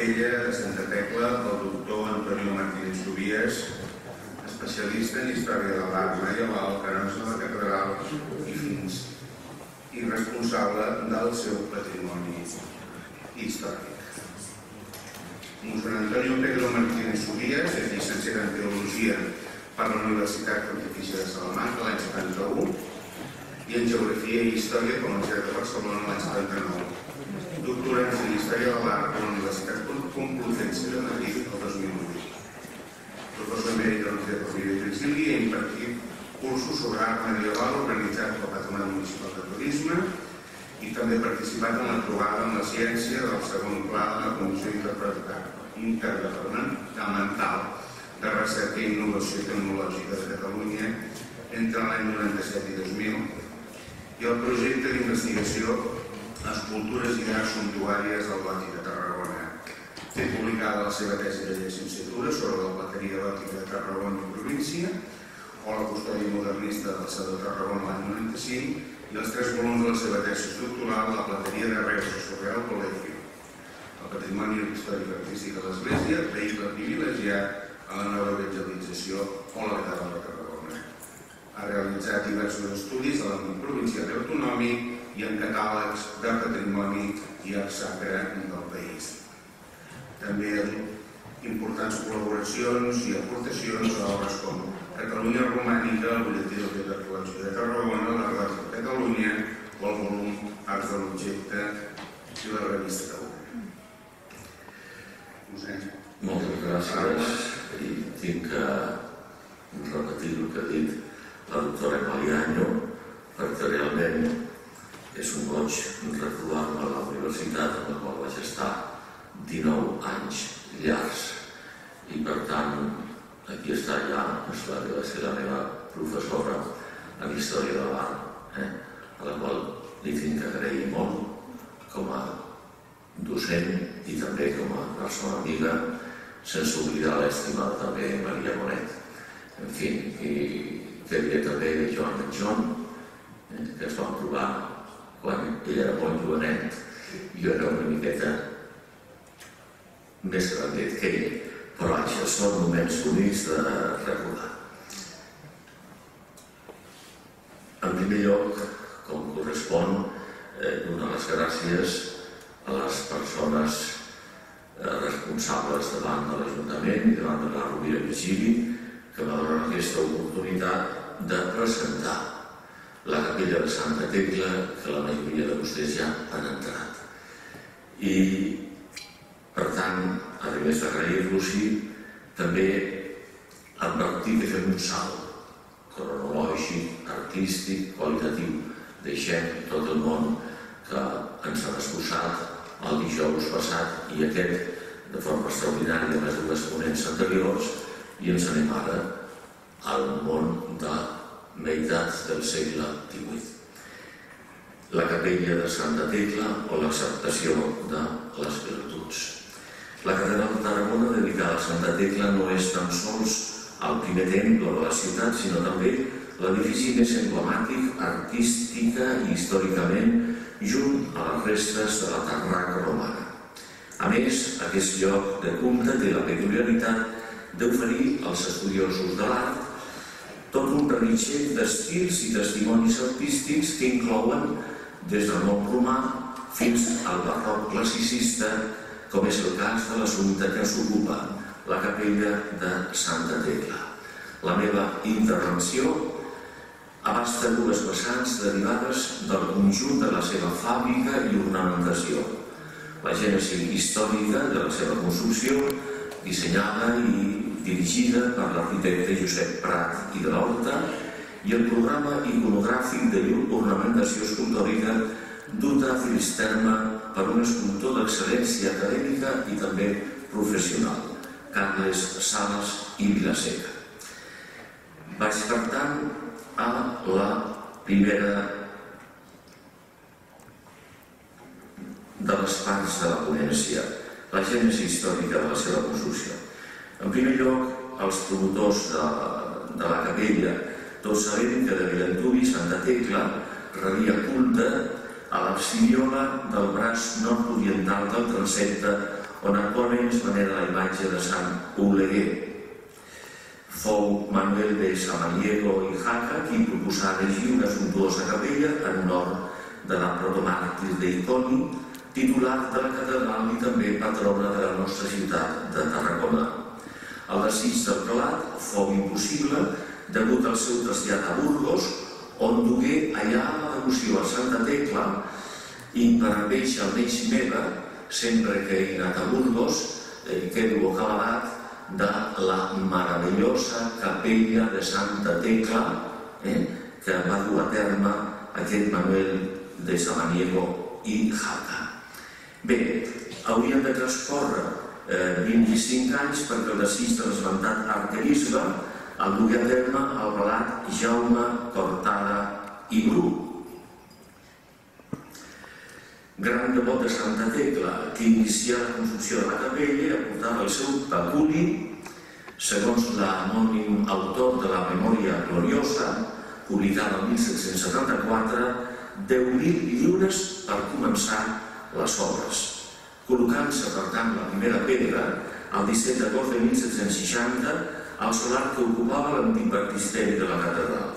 capella de Santa Tecla pel doctor Antonio Martínez Subies, especialista en història de l'art medieval, canons de la catedral i fins i responsable del seu patrimoni històric. Monson Antonio Pedro Martínez Subies és llicenciat en Teologia per la Universitat Pontifícia de Salamanca l'any 71 i en Geografia i Història per la Universitat de Barcelona l'any 79. Doctorats en Història de l'Art per la Universitat Complutense de Madrid el 2008. Professor emèrit de la Universitat Rovira i Virgili i ha impartit cursos sobre art medieval organitzats pel Patronat Municipal de Turisme i també ha participat en la trobada en la ciència del segon pla de la Comissió Interdepartamental de Recerca i Innovació Tecnològica de Catalunya entre l'any 97 i 2000 i el projecte d'investigació Escultures i arts suntuàries del Gòtic de Tarragona. Té publicada la seva tesi de llicenciatura sobre la plateria gòtica de Tarragona i província o la custòdia modernista del de Tarragona l'any 95 i els tres volums de la seva tesi doctoral La plateria de Reus de Sorreal Col·legi, el patrimoni històric artístic de l'Església, vehicle privilegiat a la nova evangelització o la catedral de Tarragona. Ha realitzat diversos estudis a l'àmbit provincial i i en catàlegs de patrimoni i art sacre del país. També importants col·laboracions i aportacions a obres com Catalunya Romànica, el butlletí del Teatre Arqueològic de Tarragona, la Ràdio de Catalunya o el volum Arts de l'Objecte i la revista Taula. Moltes gràcies. I tinc que repetir el que ha dit la doctora Maliaño perquè realment és un goig retrobar-me a la universitat en la qual vaig estar 19 anys llargs i per tant aquí està ja la que va ser la meva professora en història de l'art eh? a la qual li tinc que agrair molt com a docent i també com a persona amiga sense oblidar l'estimada també Maria Bonet. En fi, i diré també de Joan de John, eh, que es van trobar quan ell era molt jovenet i jo era una miqueta més grandet que ell, però això són moments bonics de recordar. En primer lloc, com correspon, eh, donar les gràcies a les persones eh, responsables davant de l'Ajuntament i davant de la Rovira Vigili que va donar aquesta oportunitat de presentar la capella de Santa Tecla que la majoria de vostès ja han entrat. I, més d'agrair-los-hi, també advertir que fem un salt cronològic, artístic, qualitatiu. Deixem tot el món que ens ha desposat el dijous passat i aquest de forma extraordinària les dues ponents anteriors i ens anem ara al món de meitat del segle XVIII. La capella de Santa Tecla o l'acceptació de les virtuts. La catedral de Tarragona dedicada a Santa Tecla no és tan sols el primer temple de la ciutat, sinó també l'edifici més emblemàtic, artística i històricament junt a les restes de la Tarraca romana. A més, aquest lloc de culte té la peculiaritat d'oferir als estudiosos de l'art tot un reguitxell d'estils i testimonis artístics que inclouen des del món romà fins al barroc classicista, com és el cas de l'assumpte que s'ocupa, la capella de Santa Tecla. La meva intervenció abasta dues vessants derivades del conjunt de la seva fàbrica i ornamentació. La gènesi històrica de la seva construcció, dissenyada i dirigida per l'arquitecte Josep Prat i de l'Horta, i el programa iconogràfic de ornamentació escultòrica duta a Filisterna per un escultor d'excel·lència acadèmica i també professional, Carles Sales i Vilaseca. Vaig, per tant, a la primera de les parts de la ponència, la gènesi històrica de la seva construcció. En primer lloc, els promotors de, de la capella, tots sabem que de Vilantuvi Santa Tecla rebia culte a l'absidiola del braç nord-oriental del transsepte on actualment es venera la imatge de Sant Oleguer. Fou Manuel de Samaniego i Jaca qui proposà erigir una suntuosa capella en honor de la protomàrtir d'Iconi, titular de la catedral i també patrona de la nostra ciutat de Tarragona. El desig del prelat fou impossible degut al seu trasllat a Burgos, on dugué allà la devoció a Santa Tecla i per almenys, almenys meva, sempre que he anat a Burgos, eh, quedo acabat de la meravellosa capella de Santa Tecla eh, que va dur a terme aquest Manuel de Samaniego i Jaca. Bé, haurien de transcorrer eh, 25 anys perquè el desig de l'esmentat arquebisbe el dugué a terme el relat Jaume Cortada i Bru. Gran devot de Santa Tecla, que inicià la construcció de la capella aportava el seu peculi, segons l'anònim autor de la Memòria Gloriosa, publicada el 1774, 10.000 lliures per començar les obres, col·locant-se, per tant, la primera pedra el 17 d'agost de 1760 al solar que ocupava l'antic baptisteri de la catedral.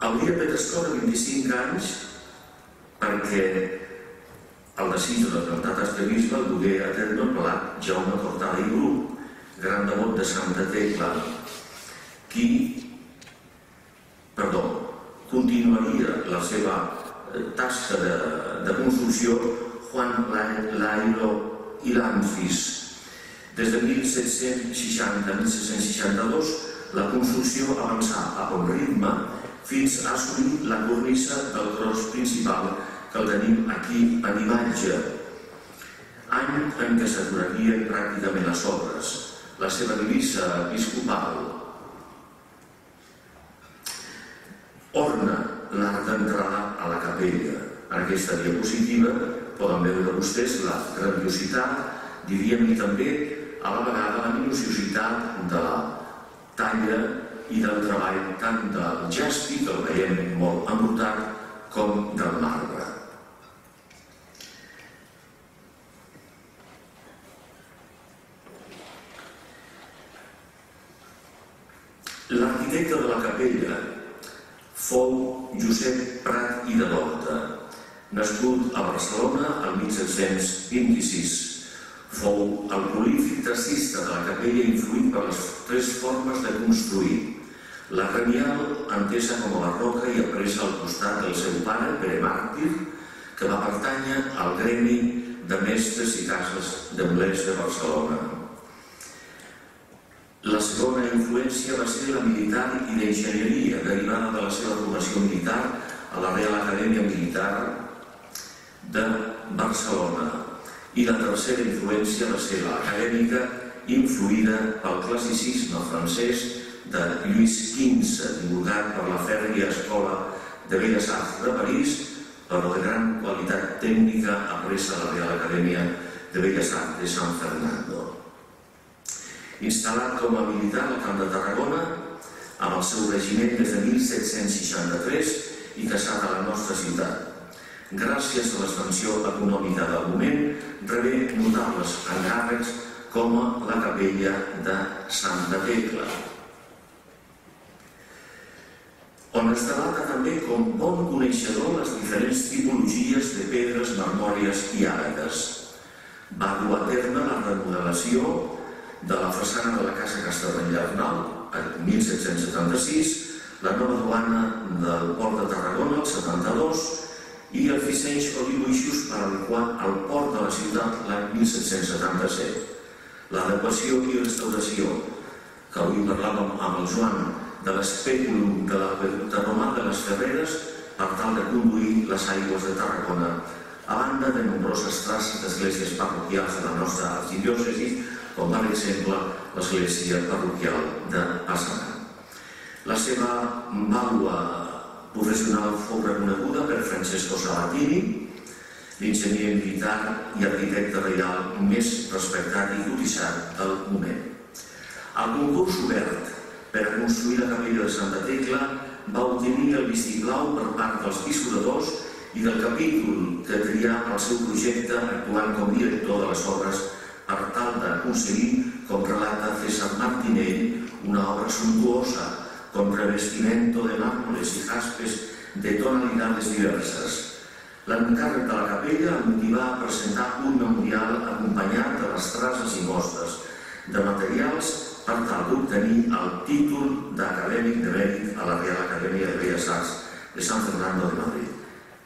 Hauria de transcorrer 25 anys perquè el desig de l'esmentat arquebisbe el dugué a terme el pelat Jaume Cortada i Bru, gran devot de Santa Tecla, qui, perdó, continuaria la seva tasca de, de construcció Juan Lairo i l'Anfis. Des de 1760 a 1762, la construcció avançà a bon ritme fins a assolir la cornisa del cros principal que el tenim aquí a imatge. Any en què s'aturarien pràcticament les obres. La seva divisa episcopal orna l'arc d'entrada a la capella. En aquesta diapositiva poden veure vostès la grandiositat, diríem i també a la vegada la minuciositat de la talla i del treball tant del jaspi, que el veiem molt embrutat, com del marbre. L'arquitecte de la capella fou Josep Prat i de l'Horta, nascut a Barcelona el 1726. Fou el prolífic tacista de la capella influït per les tres formes de construir. La renial, entesa com a barroca i apresa al costat del seu pare, Pere Màrtir, que va pertànyer al gremi de mestres i cases d'emblers de Barcelona. La segona influència va ser la militar i l'enginyeria, derivada de la seva formació militar a la Real Acadèmia Militar de Barcelona. I la tercera influència va ser l'acadèmica, influïda pel classicisme francès de Lluís XV, divulgat per la fèrria Escola de Belles Arts de París, però de gran qualitat tècnica apresa a la Real Acadèmia de Belles Arts de San Fernando instal·lat com a militar al Camp de Tarragona amb el seu regiment des de 1763 i casat a la nostra ciutat. Gràcies a l'expansió econòmica del moment, rebé notables encàrrecs com la capella de Santa Tecla, on es delata també com bon coneixedor les diferents tipologies de pedres, marmòries i àgates. Va dur a terme la remodelació de la façana de la Casa Castellvell d'Arnau, en 1776, la nova duana del Port de Tarragona, el 72, i el Fissenys o dibuixos per adequar al port de la ciutat l'any 1777. L'adequació i restauració, que avui parlàvem amb el Joan, de l'espèculum de l'aqüeducte romà de les Ferreres per tal de conduir les aigües de Tarragona, a banda de nombroses traces d'esglésies parroquials de la nostra arxidiòcesi, com per exemple l'església parroquial de Passanant. La seva vàlua professional fou reconeguda per Francesco Sabatini, l'enginyer militar i arquitecte reial més respectat i cotitzat del moment. El concurs obert per a construir la capella de Santa Tecla va obtenir el vistiplau per part dels visculadors i del capítol que trià el seu projecte actuant com director de les obres per tal d'aconseguir, com relata César Martinell, una obra suntuosa con revestimento de mármoles y jaspes de tonalidades diverses. L'encàrrec de la capella el motivà a presentar un memorial acompanyat de les traces i mostres de materials per tal d'obtenir el títol d'acadèmic de mèrit a la Real Acadèmia de Belles Arts de San Fernando de Madrid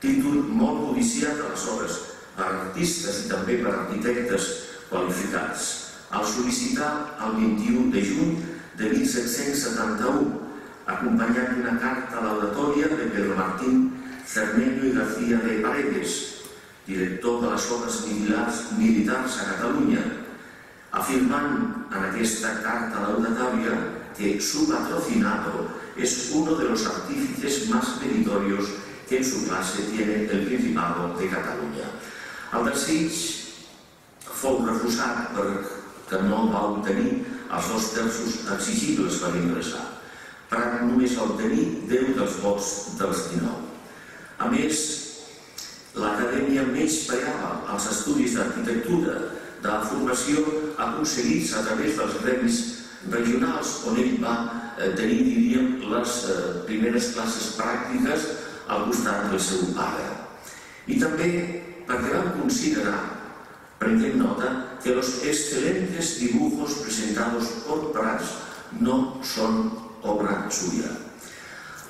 títol molt codiciat aleshores per artistes i també per arquitectes qualificats. Al sol·licitar el 21 de juny de 1771, acompanyat d'una carta laudatòria de Pedro Martín Cermeño i García de Paredes, director de les obres militars, militars a Catalunya, afirmant en aquesta carta laudatòria que su patrocinado es uno de los artífices más meritorios que en su clase tiene el Principado de Catalunya. El desig fou refusat perquè no va obtenir els dos terços exigibles per ingressar. Prat només va obtenir 10 dels vots dels 19. A més, l'acadèmia més pagava els estudis d'arquitectura de la formació aconseguits a través dels gremis regionals on ell va eh, tenir, diríem, les eh, primeres classes pràctiques al costat del seu pare. I també perquè van considerar, prenguem nota, que los excelentes dibujos presentados por Prats no són obra suya.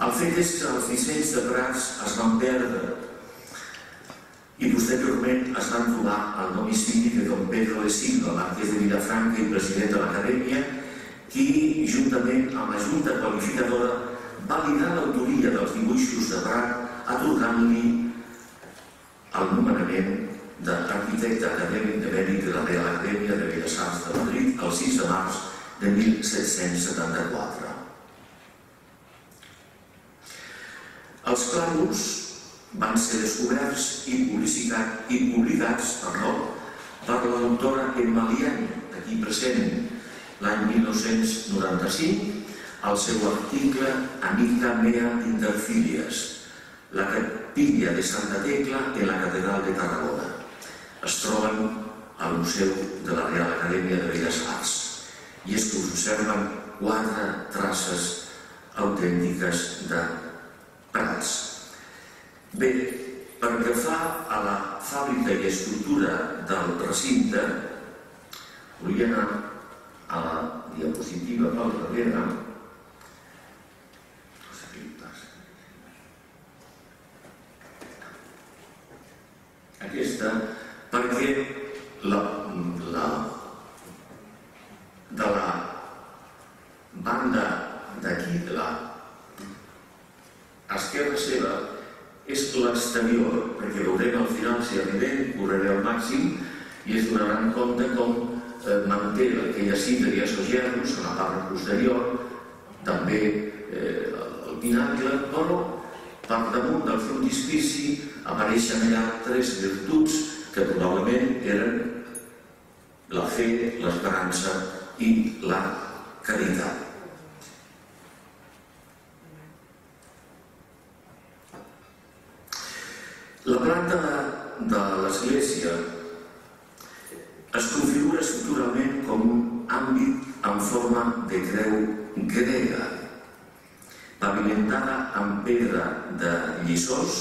El fet és que els dissenys de Prats es van perdre i posteriorment es van trobar al domicili de don Pedro de Silva, marquès de Vilafranca i president de l'Acadèmia, qui, juntament amb la Junta Qualificadora, validar l'autoria dels dibuixos de Prat atorgant-li el nomenament d'arquitecte acadèmic de mèrit de la Real Acadèmia de Belles Arts de Madrid el 6 de març de 1774. Els clànuls van ser descoberts i, i publicats per la doctora Emma Lian, aquí present l'any 1995, al seu article Amica mea interfilias, la capilla de Santa Tecla en la Catedral de Tarragona. Es troben al Museu de la Real Acadèmia de Belles Arts i es conserven quatre traces autèntiques de prats. Bé, pel que fa a la fàbrica i estructura del recinte, volia anar a la diapositiva pel darrere, aquesta perquè la, la, de la banda d'aquí, de la esquerra seva, és l'exterior, perquè veurem al final si arribem, correré al màxim i es donaran compte com eh, manté aquella els gerros a la part posterior, també eh, el pinacle, però per damunt del frontispici apareixen allà tres virtuts que probablement eren la fe, l'esperança i la caritat. La planta de l'església es configura estructuralment com un àmbit en forma de creu grega, pavimentada amb pedra de lliçós,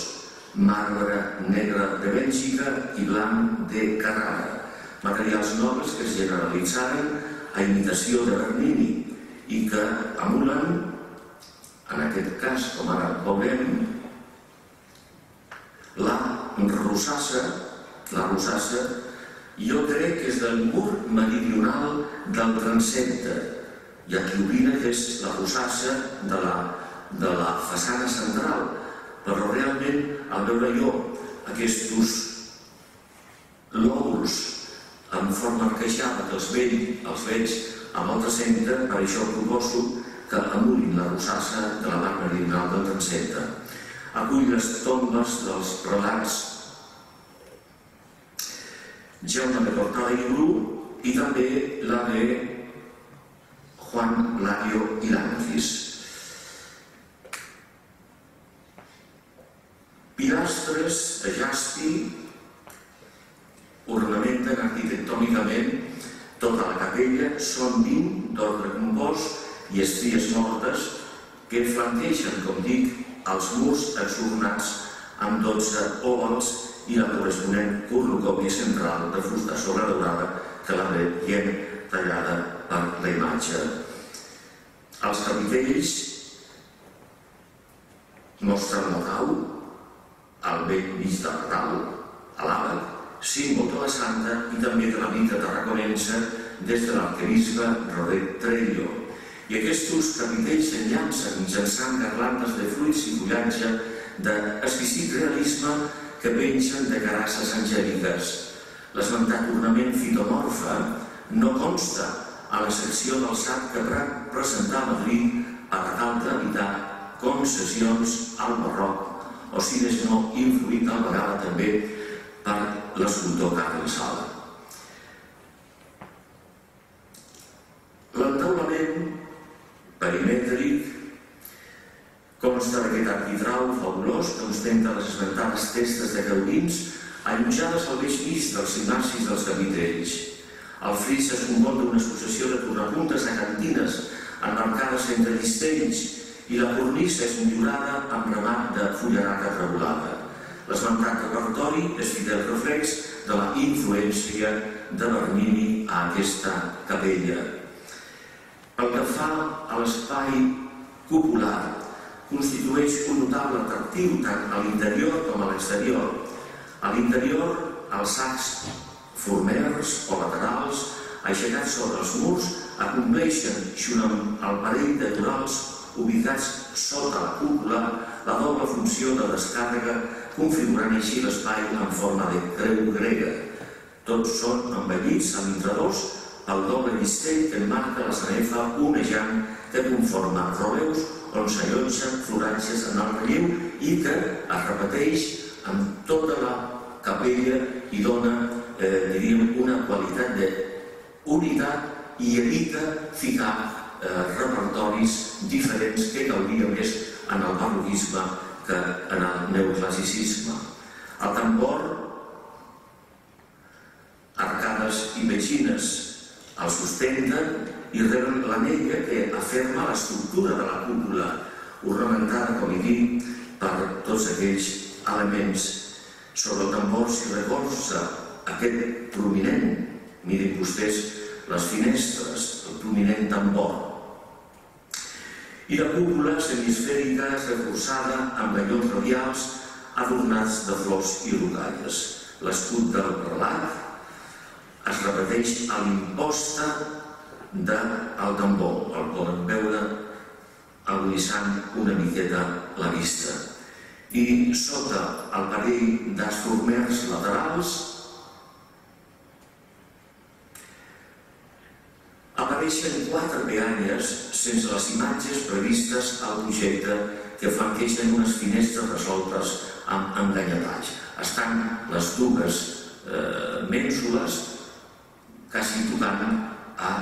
marbre negre de Bèlgica i blanc de Carrara, materials nobles que es generalitzaren a imitació de Bernini i que emulen, en aquest cas, com ara veurem, la rosassa, la rosassa, jo crec que és del mur meridional del transsepte, i aquí opina que és la rosassa de la, de la façana central, però realment al veure jo aquests lòbuls en forma encaixada que els veig, els veig amb el centre, per això proposo que amulin la rosassa de la mar meridional del transsepte. Acull les tombes dels prelats Jaume de Cortada i Bru i també la de Juan Lario Ilancis. Pilastres de jaspi ornamenten arquitectònicament tota la capella, són 20 d'ordre compost i estries mortes que flanqueixen, com dic, els murs exornats amb 12 òvals i la corresponent cornucòpia central de fusta sobredaurada que la veiem tallada per la imatge. Els capitells mostren la cau, al vell mig de la cau, a l'àbac, símbol de la santa i també de la vida tarraconense des de l'arquebisbe Rodet Trello. I aquests capitells s'enllancen mitjançant garlandes de fruits i fullatge d'exquisit realisme que pengen de carasses angèliques. L'esmentat ornament fitomorfa no consta a la secció del SAT que presentar a Madrid a tal d'evitar concessions al barroc o si més no influït al vegada també per l'escultor Carles Sala. L'entaulament perimètric consta d'aquest arbitral fabulós que ostenta les esmentades testes de caudins allotjades al veix mig dels gimnasis dels capitells. El fris es compon d'una successió de tornapuntes a cantines emmarcades entre llistells i la cornisa és millorada amb remat de fullaraca regulada. L'esmentat repertori és fidel reflex de la influència de Bernini a aquesta capella. Pel que fa a l'espai cupular, constitueix un notable atractiu tant a l'interior com a l'exterior. A l'interior, els sacs formers o laterals, aixecats sobre els murs, acompleixen, junt amb el parell de torals ubicats sota la cúpula, la doble funció de descàrrega, configurant així l'espai en forma de creu grega. Tots són embellits amb intradors pel doble llistell que marca la sanefa onejant que conforma roleus on s'allotgen floratges en el relleu i que es repeteix en tota la capella i dona, eh, diríem, una qualitat d'unitat i evita ficar eh, repertoris diferents que cauria més en el barroquisme que en el neoclassicisme. El tambor, arcades i petxines el sustenten i reben l'anella que aferma l'estructura de la cúpula, ornamentada, com he dit, per tots aquells elements. Sobre el tambor s'hi recolza aquest prominent, mirin vostès les finestres, el prominent tambor. I cúpula semisfèrica és reforçada amb gallons radials adornats de flors i rocalles. L'escut del relat es repeteix a l'imposta del tambor. El poden veure agonitzant una miqueta la vista. I sota el parell d'esformers laterals apareixen quatre peanyes sense les imatges previstes al projecte que flanquegen unes finestres resoltes amb enganyatalls. Estan les dues eh, mènsules quasi tocant a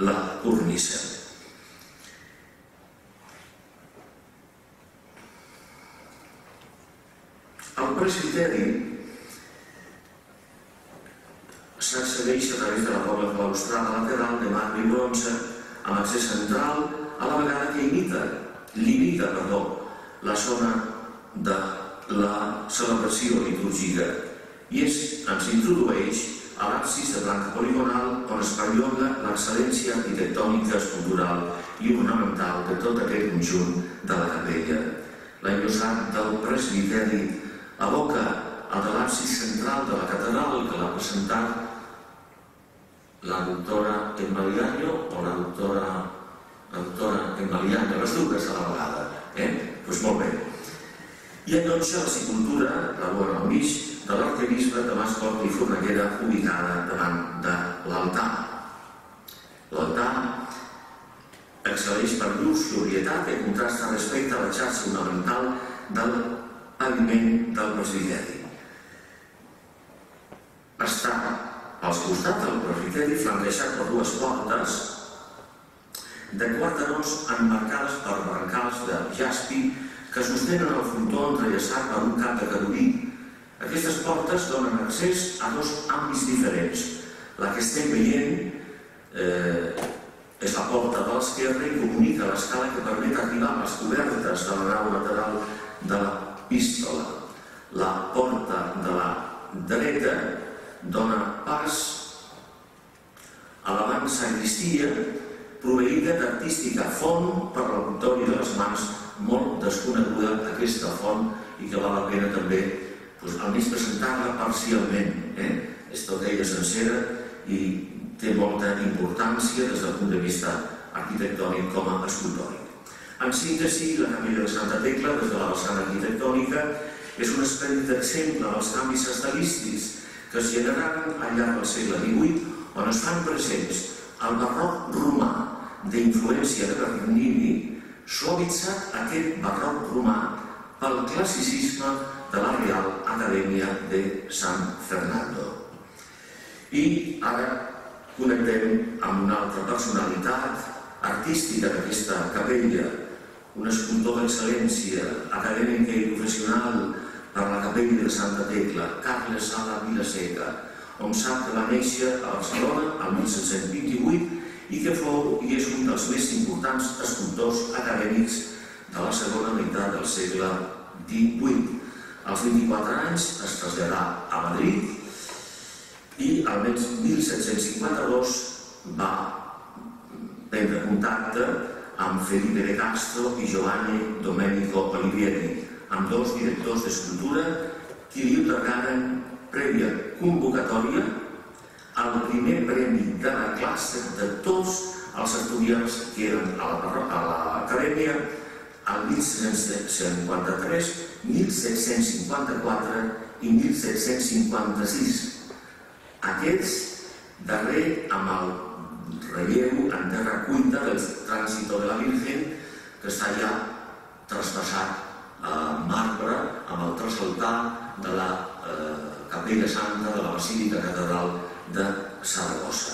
la cornisa. El presbiteri s'accedeix a través de la pobla claustrada lateral de marc i bronze amb accés central a la vegada que imita, limita, perdó, la zona de la celebració litúrgica i és, ens introdueix a l'absis de planta poligonal on es perllonga l'excel·lència arquitectònica, escultural i ornamental de tot aquest conjunt de la capella. L'enllosat del presbiteri evoca el de l'absis central de la catedral que l'ha presentat la doctora Emmaliano o la doctora, la doctora Emmaliano, les dues a la vegada. Eh? Doncs pues molt bé. I allotja la sepultura, la bona al mig, de l'arquebisbe de Mascot i Fornaguera ubicada davant de l'altar. L'altar excel·leix per llur sobrietat i contrasta respecte a la xarxa ornamental del paviment del presbiteri. Està als costats del presbiteri flanquejat per dues portes de quarterons emmarcades per brancals de jaspi que sostenen el frontó entrellaçat per un cap de carolí. Aquestes portes donen accés a dos àmbits diferents. La que estem veient eh, és la porta de l'esquerra i comunica l'escala que permet arribar a les cobertes de la nau lateral de la pístola. La porta de la dreta dona pas a l'avant sagristia proveïda d'artística font per l'auditori de les mans molt desconeguda aquesta font i que val la pena també doncs, almenys presentar-la parcialment. Eh? És tot ella sencera i té molta importància des del punt de vista arquitectònic com a escultòric. En síntesi, la capella de Santa Tecla, des de la vessant arquitectònica, és un esplèndid exemple dels canvis estilístics que es generaren al llarg del segle XVIII, on es fan presents el barroc romà d'influència de Bernini, suavitzat aquest barroc romà pel classicisme de la Real Acadèmia de San Fernando. I ara connectem amb una altra personalitat artística d'aquesta capella, un escultor d'excel·lència acadèmica i professional per la capella de Santa Tecla, Carles Sala Vilaseca, on sap que va néixer a Barcelona el 1728 i que fou i és un dels més importants escultors acadèmics de la segona meitat del segle XVIII. Als 24 anys es traslladà a Madrid i al mes 1752 va prendre contacte amb Felipe de Castro i Giovanni Domenico Olivieri, amb dos directors d'escultura que li otorgaren prèvia convocatòria el primer premi de la classe de tots els estudiants que eren a l'acadèmia el 1753, 1754 i 1756. Aquests darrer amb el relleu en terra cuita del trànsito de la Virgen que està ja traspassat marbre amb el trasaltar de la eh, capella santa de la Basílica Catedral de Saragossa.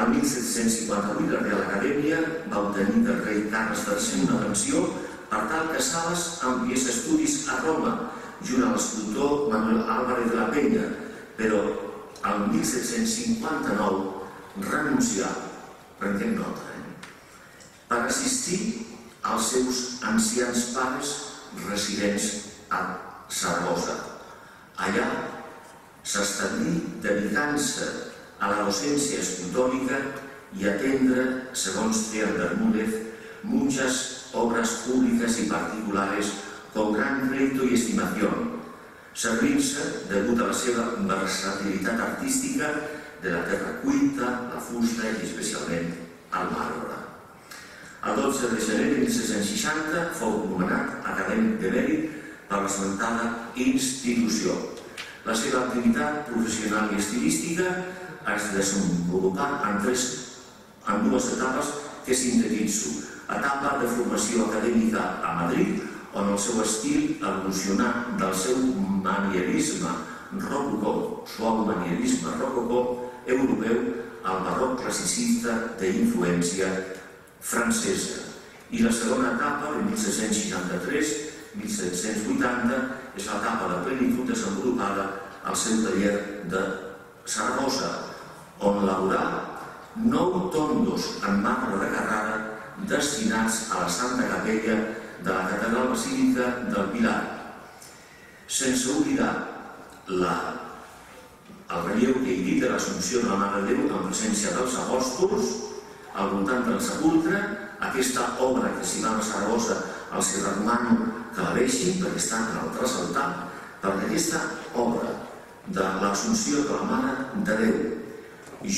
El 1758 la Real Acadèmia va obtenir del rei Carles III una pensió per tal que Sales ampliés estudis a Roma junt a l'escultor Manuel Álvarez de la Penya, però el 1759 renuncià, prenguem nota, eh? per assistir als seus ancians pares residents a Saragossa. Allà s'establí dedicant-se a la docència escultòrica i atendre, segons Tean Bermúdez, muchas obras públicas y particulares con gran crédito y estimación, servint-se, degut a la seva versatilitat artística, de la terra cuita, la fusta i especialment el marbre. El 12 de gener de 1760 fou nomenat acadèmic de mèrit per l'esmentada institució. La seva activitat professional i estilística es desenvolupà en, tres, en dues etapes que sintetitzo. Etapa de formació acadèmica a Madrid, on el seu estil evolucionà del seu manierisme rococó, suau manierisme rococó europeu al barroc classicista d'influència francesa. I la segona etapa, de 1763, 1780 és l'etapa de plenitud desenvolupada al seu taller de Saragossa, on laborà nou tondos en marbre de Carrara destinats a la Santa Capella de la Catedral Basílica del Pilar. Sense oblidar la, el relleu que indica l'Assumpció de la Mare de Déu en presència dels apòstols al voltant del sepulcre, aquesta obra que s'hi va a Saragossa els que recomano que la vegin perquè està en el trasaltar, perquè aquesta obra de l'Assumpció de la Mare de Déu,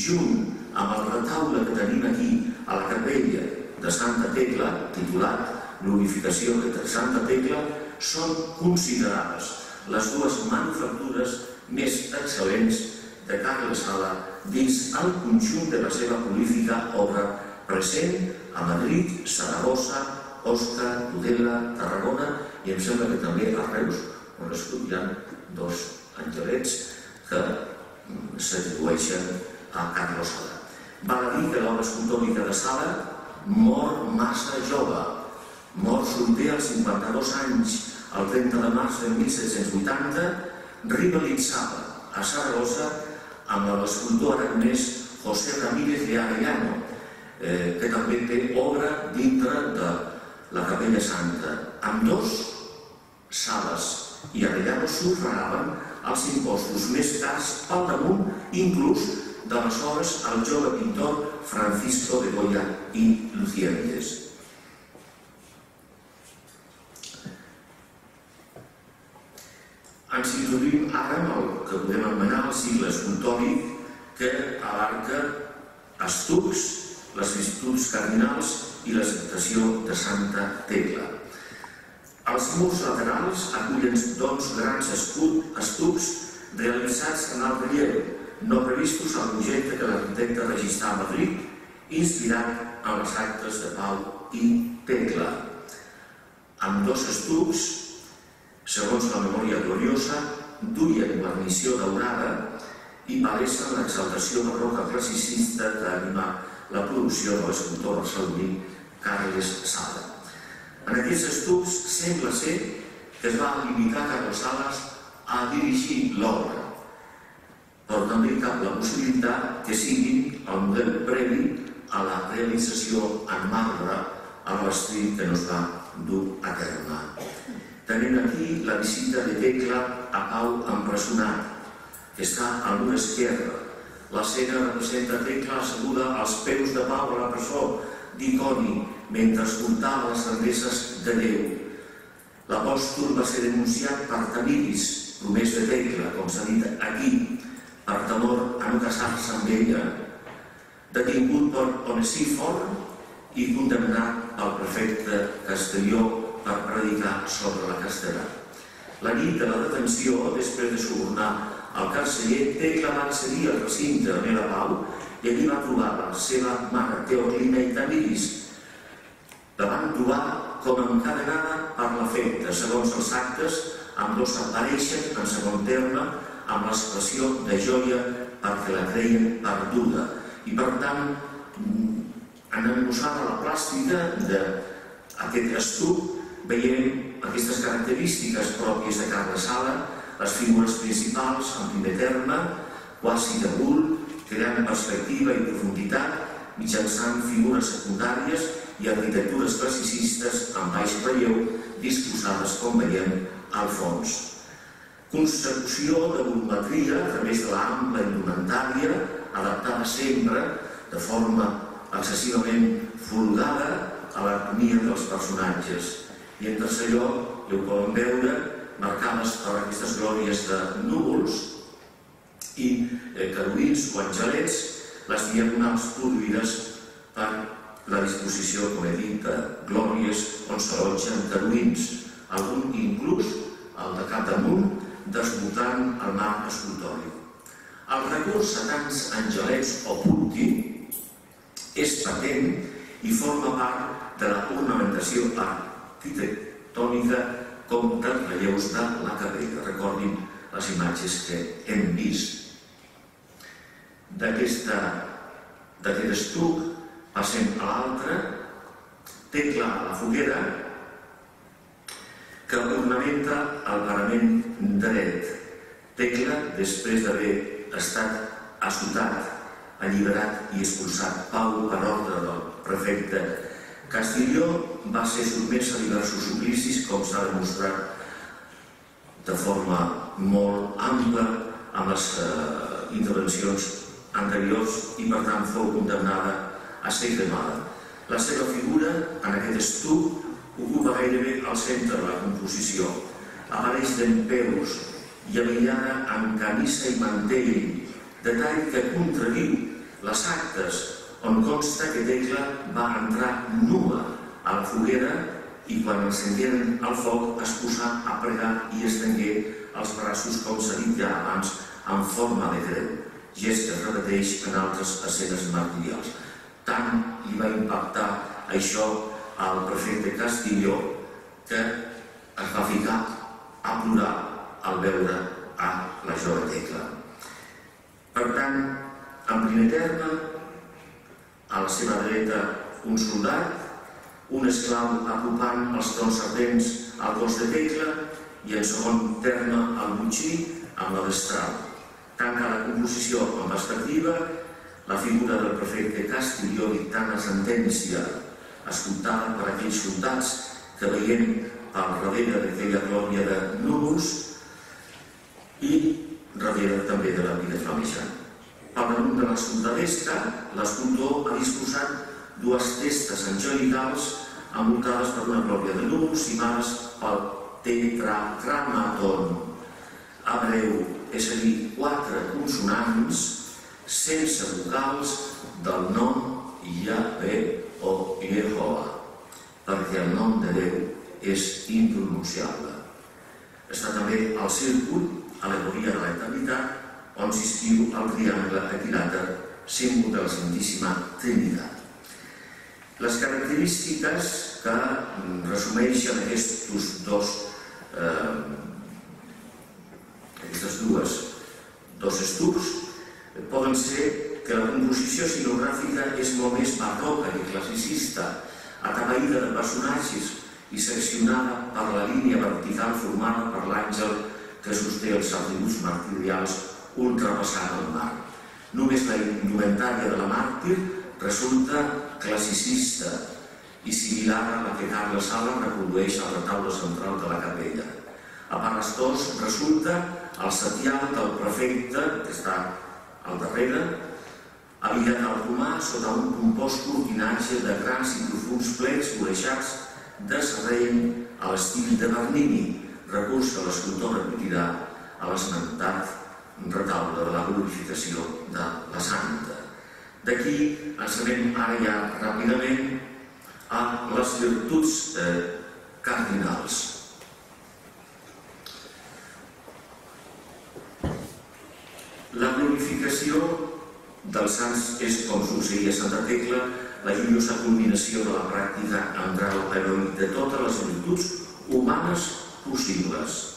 junt amb el retaule que tenim aquí a la capella de Santa Tecla, titulat Glorificació de Santa Tecla, són considerades les dues manufactures més excel·lents de Carles Sala dins el conjunt de la seva prolífica obra present a Madrid, Saragossa, Òscar, Tudela, Tarragona i em sembla que també a Reus, on estudiant dos angelets que mm, s'atribueixen a Carlos Sala. Val a dir que l'obra escultòrica de Sala mor massa jove. mort solter als 52 anys, el 30 de març de 1780, rivalitzava a Saragossa amb l'escultor aragonès José Ramírez de Arellano, eh, que també té obra dintre de la Capella Santa. Amb dos Sales i Arellano sufragaven els impostos més cars pel damunt, inclús d'aleshores el jove pintor Francisco de Goya i Lucientes. Ens introduïm ara en el que podem anomenar el cicle escultòric que abarca estucs, les virtuts cardinals i l'acceptació de Santa Tecla. Els murs laterals acullen doncs grans estucs realitzats en alt relleu, no previstos al projecte que l'arquitecte registrà a Madrid, inspirat en les actes de Pau i Tecla. Amb dos estucs segons la memòria gloriosa, duien guarnició daurada i palessen l'exaltació barroca classicista que anima la producció de l'escultor barceloní Carles Sala. En aquests estucs sembla ser que es va limitar Carles Sales a dirigir l'obra, però també cap la possibilitat que siguin el model previ a la realització en marbre a l'estri que no es va dur a terme. Tenim aquí la visita de Tecla a Pau empresonat, està a l'una esquerra. L'escena representa Tecla asseguda als peus de Pau a la presó d'Iconi, mentre escoltava les sandeses de Déu. L'apòstol va ser denunciat per Tamiris, promès de Tecla, com s'ha dit aquí, per temor a no casar-se amb ella. Detingut per Onesífor i condemnat pel prefecte Castelló per predicar sobre la castedat. La nit de la detenció, després de subornar el carceller, Tecla va accedir al recinte de la Pau i allí va trobar la seva mare Teoclina i Tamiris. La van trobar com encadenada per l'efecte. Segons els actes, amb dos apareixen en segon terme amb l'expressió de joia perquè la creien perduda. I per tant, en ennosada la plàstica d'aquest estuc veiem aquestes característiques pròpies de cada sala, les figures principals en primer terme, quasi de bull, creant perspectiva i profunditat mitjançant figures secundàries i arquitectures classicistes amb baix relleu disposades, com veiem, al fons. Consecució de volumetria a través de l'ampla indumentària, adaptada sempre de forma excessivament folgada a l'harmonia dels personatges i en tercer lloc, ja ho poden veure, marcades per aquestes glòries de núvols i eh, carolins o angelets, les diagonals produïdes per la disposició, com he dit, de glòries on s'allotgen carolins, algun inclús el de cap damunt, desvoltant el mar escultòric. El recurs a tants angelets o punti és patent i forma part de la ornamentació art arquitectònica com dels relleus de la carrera. Recordin les imatges que hem vist. D'aquest estuc passem a l'altre, tecla a la foguera, que ornamenta el parament dret. Tecla, després d'haver estat assotat, alliberat i expulsat Pau per ordre del prefecte Castilló va ser sotmès a diversos suplicis, com s'ha demostrat de forma molt ampla amb les eh, intervencions anteriors i per tant fou condemnada a ser cremada. La seva figura en aquest estuc ocupa gairebé el centre de la composició. Apareix d'en peus i avellada amb camisa i mantell, detall que contradiu les actes on consta que Tecla va entrar nua a la foguera i quan encengueren el foc es posà a pregar i estengué els braços, com s'ha dit ja abans, en forma de creu, gest que repeteix en altres escenes martirials. Tant li va impactar això al prefecte Castilló que es va ficar a plorar al veure a la jove Tecla. Per tant, en primer terme, a la seva dreta un soldat un esclau apropant els trons ardents al cos de Tecla i en segon terme el butxí amb la destral. Tanca la composició amb perspectiva la figura del prefecte Castiglió dictant la sentència escoltada per aquells soldats que veient per darrere d'aquella glòria de núvols i darrere també de la vida flamejant. Damunt de l'escut de l'esca, l'escultor ha disposat dues testes angelicals envoltades per una glòria de núvols cimades pel tetracramaton hebreu, és a dir, quatre consonants sense vocals del nom Yahvé o Yehovah, perquè el nom de Déu és impronunciable. Està també al círcul, alegoria de l'eternitat, on s'inscriu el triangle equilàter, símbol de la Santíssima Trinitat. Les característiques que resumeixen aquests dos, eh, aquestes dues, dos estucs poden ser que la composició sinogràfica és molt més barroca i classicista, atabaïda de personatges i seccionada per la línia vertical formada per l'àngel que sosté els atributs martirials ultrapassant el mar. Només la indumentària de la màrtir resulta classicista i similar a la que Carla Sala reprodueix al retaule central de la capella. A Parastós resulta el setial del prefecte, que està al darrere, aviat al romà sota un compost cortinatge de grans i profuns plecs vorejats de serrell a l'estil de Bernini, recurs que l'escultor repetirà a l'esmentat retaule de la glorificació de la Santa. D'aquí ens anem ara ja ràpidament a les virtuts eh, cardinals. La glorificació dels sants és, com succeïa a Santa Tecla, la llunyosa culminació de la pràctica andral heroic de totes les virtuts humanes possibles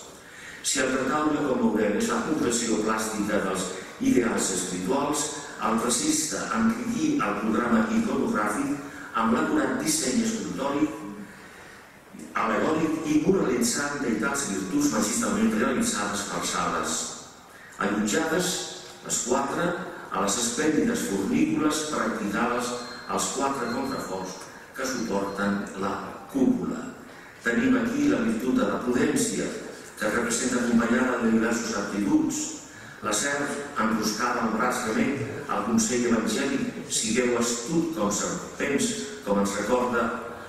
si el retaule, com veurem, és la concreció plàstica dels ideals espirituals, el fascista enriquí el programa iconogràfic amb l'acurat disseny escultòric, alegòric i moralitzant tals virtuts magistralment realitzades per sales, allotjades, les quatre, a les esplèndides fornícules practicades als quatre contraforts que suporten la cúpula. Tenim aquí la virtut de la prudència, que representa acompanyada de diversos atributs. La serp, emboscada al braç remei al consell evangèlic, sigueu astut com serpents, com ens recorda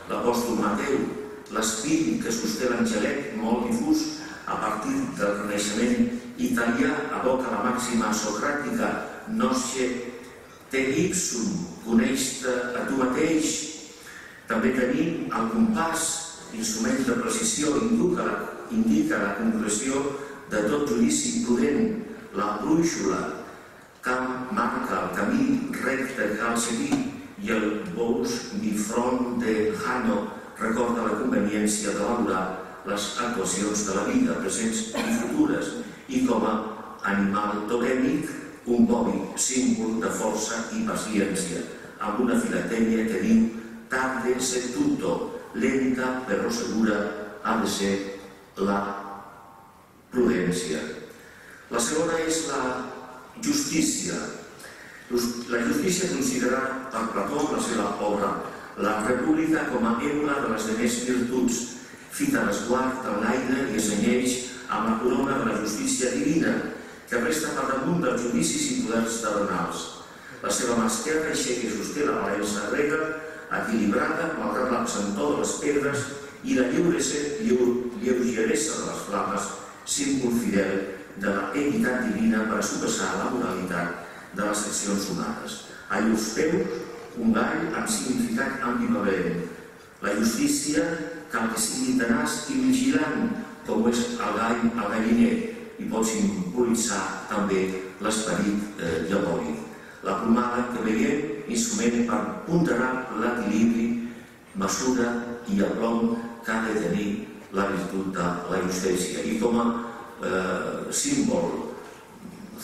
l'apòstol Mateu, l'espírit que sosté l'angelet, molt difús, a partir del renaixement italià, aboca la màxima socràtica, nosce te ipsum, coneix-te a tu mateix. També tenim el compàs, instrument de precisió, indica la indica la concreció de tot judici prudent, la brúixola, que marca el camí recte que cal seguir i el bous bifront de Hano recorda la conveniència de valorar les actuacions de la vida, presents i futures, i com a animal totèmic, un bovi, símbol de força i paciència, amb una filatèlia que diu tarde se tutto, lenta però segura ha de ser la prudència. La segona és la justícia. La justícia considerada per Plató la seva obra la república com a èmula de les demés virtuts, fita l'esguard, en l'aire i assenyeix amb la corona de la justícia divina, que resta per damunt dels judicis i poders terrenals. La seva mà esquerra aixeca i sosté la valença grega, equilibrada, malgrat l'absentor de les pedres i la lleugeresa de les flames, símbol fidel de la entitat divina per sopassar la moralitat de les accions humanes. A llurs peus, un gall amb significat ambivalent. La justícia cal que sigui tenaç i vigilant, com és el gall al galliner, i pot simbolitzar també l'esperit eh, diabòlic. La plomada que veiem, instrument per ponderar l'equilibri, mesura i aplom que ha de tenir la virtut de la justícia. I com a eh, símbol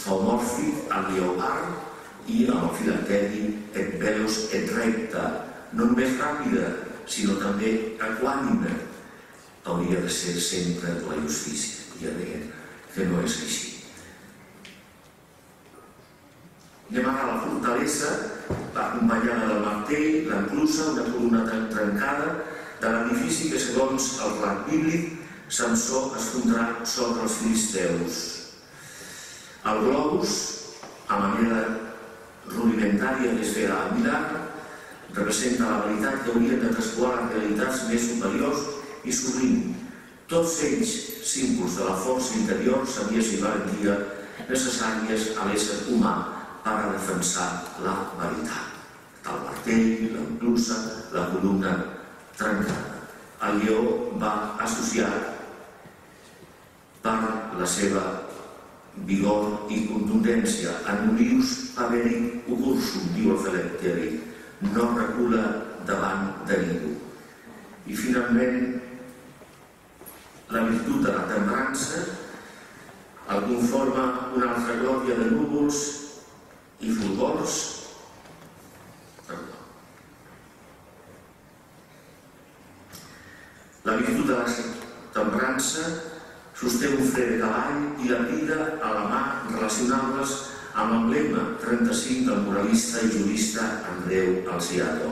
zoomòrfic al lleopard i el filateri et veus et recta, no només ràpida, sinó també equànime hauria de ser sempre la justícia. I ja veiem que no és així. Anem a la fortalesa, acompanyada del martell, l'enclusa, una columna trencada, de l'edifici que, segons el relat bíblic, Samsó es fondrà sobre els filisteus. El globus, a manera rudimentària que es feia a mirar, representa la veritat que haurien de traspoar les realitats més superiors i sovint tots ells símbols de la força interior, savies i valentia necessàries a l'ésser humà per a defensar la veritat. El martell, l'enclusa, la columna trencada. El lleó va associat per la seva vigor i contundència. En Nurius Averic Ucursum, diu el Felecteri, no recula davant de ningú. I finalment, la virtut de la tembrança el conforma una altra glòria de núvols i fulgors La virtut de la temprança sosté un fre de cavall i la vida a la mà relacionant-les amb l'emblema 35 del moralista i jurista Andreu Alciado,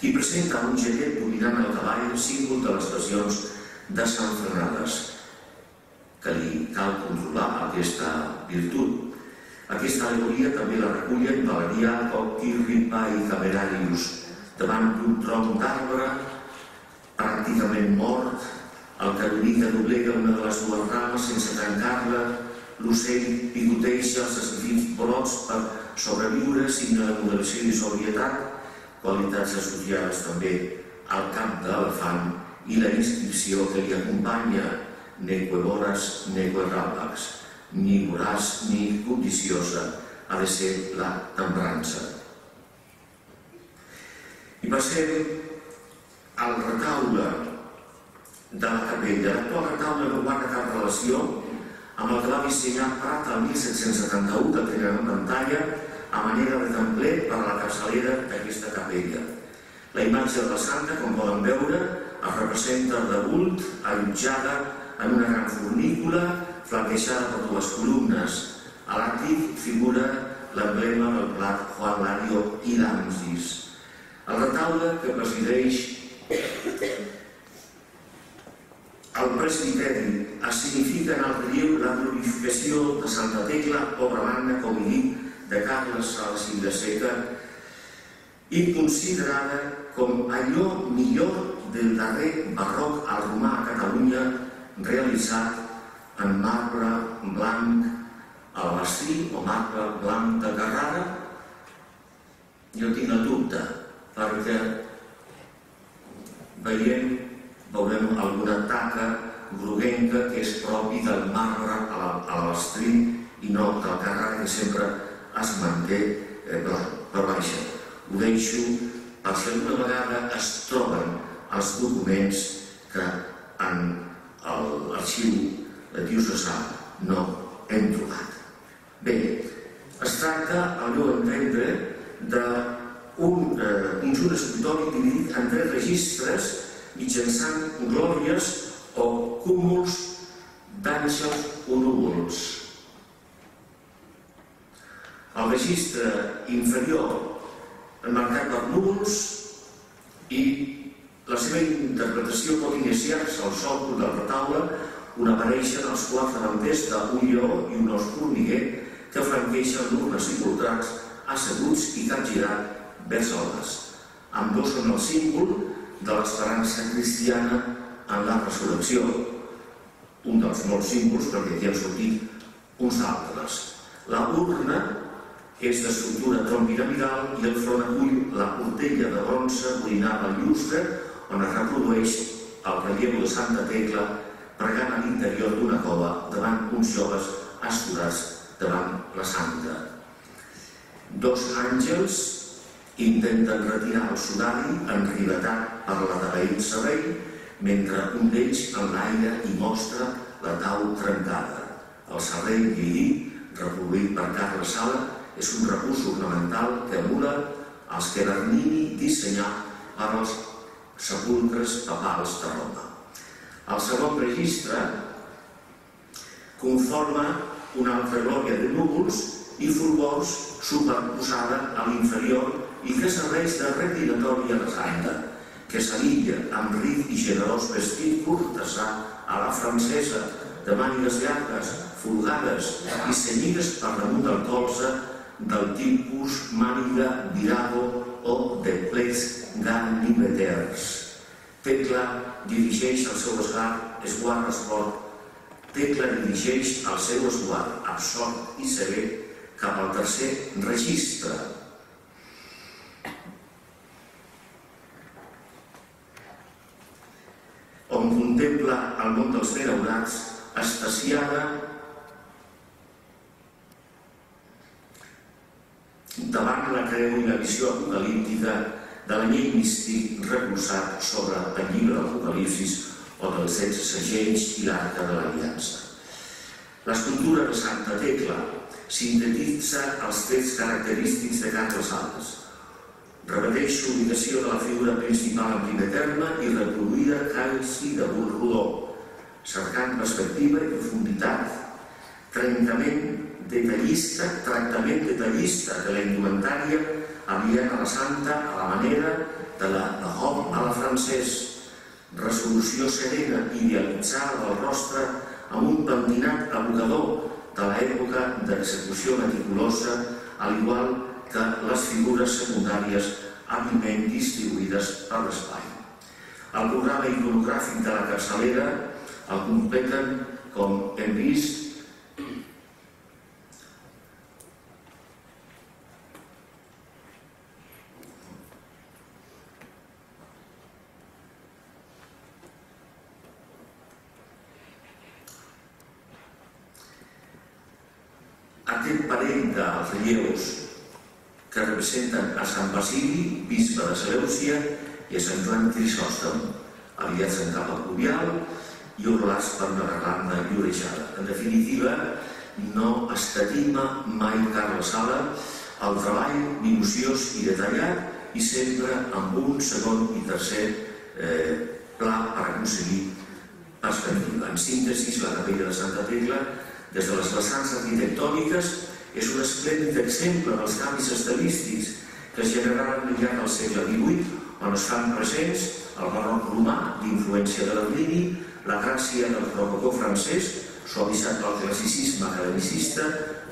qui presenta un genet dominant el cavall, símbol de les passions desenfrenades, que li cal controlar aquesta virtut. Aquesta alegoria també la recullen Valerià, Cocchi, Ripa i Camerarius, davant d'un tronc d'arbre pràcticament mort, el que doblega una de les dues rames sense tancar-la, l'ocell picoteixa els escrits brots per sobreviure, signe de moderació i sobrietat, qualitats associades també al cap d'elefant i la inscripció que li acompanya, neque voras, neque ràpax ni voraç ni codiciosa ha de ser la tembrança. I passem al retaule de la capella. L'actual retaule no guarda cap relació amb el que va dissenyar Prat el 1771, que tenen en pantalla, a manera de templer per a la capçalera d'aquesta capella. La imatge de la santa, com poden veure, es representa de bult, allotjada en una gran fornícula flanquejada per dues columnes. A l'àtic figura l'emblema del plat Juan Lario i Danzis. El retaule que presideix el presbiteri es significa en el relleu la glorificació de Santa Tecla, obra magna, com dit, de Carles Sales i de Seca, i considerada com allò millor del darrer barroc al romà a Catalunya realitzat en marbre blanc alabastrí o marbre blanc de Carrara? Jo tinc el dubte, perquè veiem, veurem alguna taca groguenca que és propi del marbre alabastrí i no del Carrara que sempre es manté eh, per baixa. Ho deixo per si alguna vegada es troben els documents que en l'arxiu de diocesà no hem trobat. Bé, es tracta, al meu entendre, eh, conjunt escritori dividit en tres registres mitjançant glòries o cúmuls d'àngels o núvols. El registre inferior enmarcat per núvols i la seva interpretació pot iniciar-se al sòcol del retaule on apareixen els quatre davanters d'un lleó i un os formiguer que franqueixen l'urnes i voltrats asseguts i capgirat vers el Amb dos són el símbol de l'esperança cristiana en la resurrecció. Un dels molts símbols, perquè aquí han sortit uns altres. La urna és d'estructura tronc-piramidal i el front acull la portella de bronze bolinada al llustre on es reprodueix el relleu de Santa Tecla pregant a l'interior d'una cova davant uns joves esturats davant la santa. Dos àngels intenten retirar el sudari enrivetat per la d'Abaït Sabell, mentre un d'ells enlaire i mostra la tau trencada. El serrell guirí, reproduït per Carles Sala, és un recurs ornamental que emula els que Bernini dissenyà per als sepulcres papals de Roma. El segon registre conforma una altra glòria de núvols i fulgors superposada a l'inferior i que serveix de reclinatori a la santa, que s'alilla amb ric i generós vestit cortesà a la francesa, de mànigues llargues, folgades i cenyides per damunt del colze del tipus màniga virado o de plets ganimeters. Tecla dirigeix el seu esguard, esguard esport Tecla dirigeix el seu esguard absort i sever cap al tercer registre. on el món dels benaurats estaciada davant la creu i la visió apocalíptica de l'anyell místic recolzat sobre el llibre d'Apocalipsis o dels setze segells i l'arca de l'Aliança. L'escultura de Santa Tecla sintetitza els trets característics de cada altres. Repeteix l'ubicació de la figura principal en primer terme i reproduïda quasi de bull rodó, cercant perspectiva i profunditat, trencament detallista, tractament detallista de la indumentària aliena a la santa a la manera de la Homme a la francès, resolució serena idealitzada del rostre amb un pentinat abocador de l'època d'execució meticulosa, al igual que les figures secundàries hàbilment distribuïdes per l'espai. El programa iconogràfic de la capçalera el completen, com hem vist, aquest parell de relleus que representen a Sant Basili, bisbe de Seleucia, i a Sant Joan Crisòstom, aliats en capa pluvial i per una garlanda llorejada. En definitiva, no estatima mai Carles Sala el treball minuciós i detallat i sempre amb un segon i tercer eh, pla per aconseguir perspectiva. En síntesi, la capella de Santa Tecla des de les vessants arquitectòniques és un esplèndid exemple dels canvis estilístics que es generaren al llarg del segle XVIII, on es fan presents el barroc romà d'influència de l'Ardini, la gràcia del rococó francès, suavitzat pel classicisme academicista,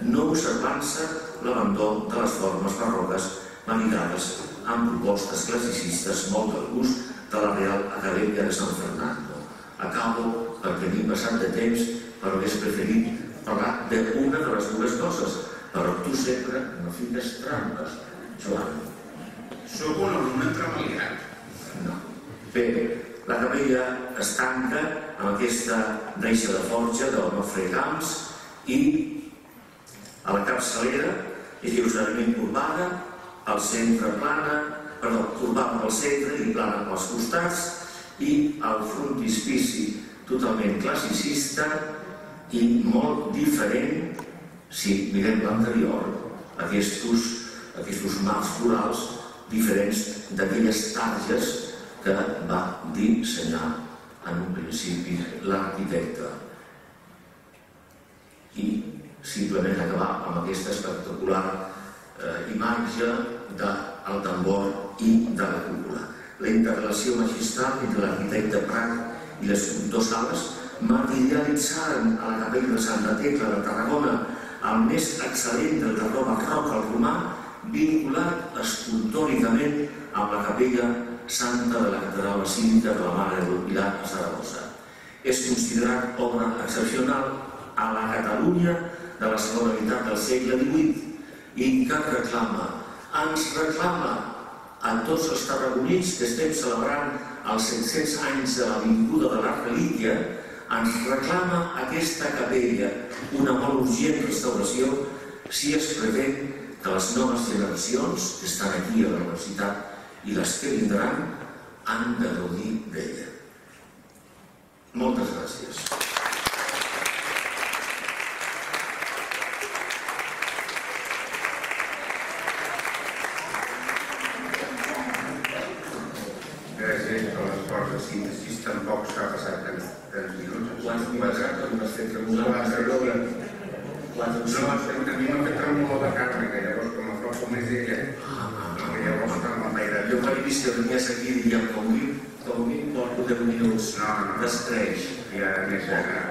no observant-se l'abandó de les formes barroques maridades amb propostes classicistes molt del gust de la Real Acadèmia de San Fernando. Acabo perquè m'he passat de temps, però hagués preferit parlar d'una de les dues coses, però tu sempre no fiques trampes, Joan. Sóc un alumne treballat. No. Bé, la capella es tanca amb aquesta reixa de forja del Nofre Camps i a la capçalera és lleugerament corbada, al centre plana, perdó, corbada pel centre i plana pels costats i el frontispici totalment classicista i molt diferent si mirem l'anterior, aquests, aquests marcs florals diferents d'aquelles targes que va dissenyar en un principi l'arquitecte. I simplement acabar amb aquesta espectacular eh, imatge del tambor i de la cúpula. La interrelació magistral entre l'arquitecte Prat i l'escultor Sales materialitzant a la capella de Santa Tecla de Tarragona el més excel·lent del terror barroc al romà, vinculat escultòricament amb la capella santa de la catedral basílica de la Mare del Pilar a Saragossa. És considerat obra excepcional a la Catalunya de la segona meitat del segle XVIII i que reclama, ens reclama a tots els tarragonins que estem celebrant els 700 anys de la vinguda de la relíquia ens reclama aquesta capella una molt urgent restauració si es pretén que les noves generacions que estan aquí a la universitat i les que vindran han de gaudir d'ella. Moltes gràcies. Gràcies a l'esforç de síntesi, tampoc s'ha passat en 3 minuts. Quants minuts? Quatre minuts. Quatre minuts. Quatre minuts. Quatre minuts. Quatre minuts. Minuts. Minuts. Minuts No, no. d'escreix. I a més era,